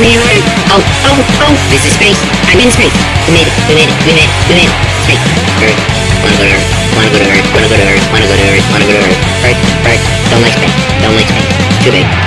me away. Oh, oh, oh! This is space. I'm in space. We made it. We made it. We made it. We made it. Space. Earth. Wanna go to Earth. Wanna go to Earth. Wanna go to Earth. Wanna go to Earth. Wanna go to Earth. Earth. Earth. Don't like space. Don't like space. Too big.